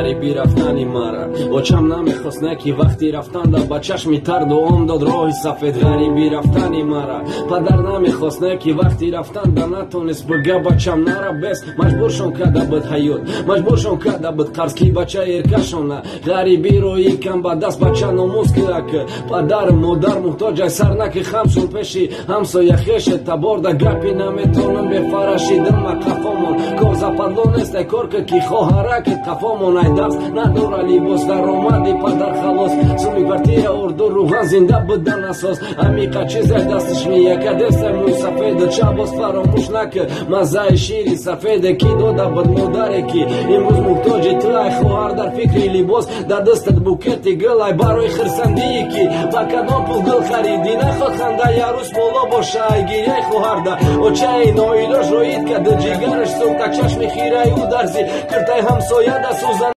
ғарибӣ рафтани мара. Очам намехостне ки вақти рафтанда ба чашми тарду он дод роҳи сафед. Ғарибӣ рафтани мара. Падар намехостне ки вақти рафтанда натонист бга бачам нара бес маҷбуршон карда буд ҳаёт маҷбуршон карда буд қарз ки бача еркашона ғарибиро икам ба даст бача номуз кирак. Падар модар муҳтоҷай сар наки хамшун пеши. Ҳамсоя хеше таборда гапи наметонам бефараши дилма қафомон козападло несте корка ки ай даст надора либос даромади падар халос. Суми квартира орду рӯҳан зинда будан асос. Амиқа чизай дастиш мияка десте мӯй сафеду чабос фаромӯш накард маззаи шири сафеде ки дода буд модаре ки. Имрӯз муҳтоҷи тӯай хоҳар дар фикри либос дар дастат букети гӯлай барои хирсандии кадом пул гул харидӣ. Наход ханда ярӯз боло боша ай гиряй хоҳарда очаи ноилоҷ роид карда ҷигараш сӯхта чашми хираи ӯ дарзи киртай ҳамсоя да сӯзан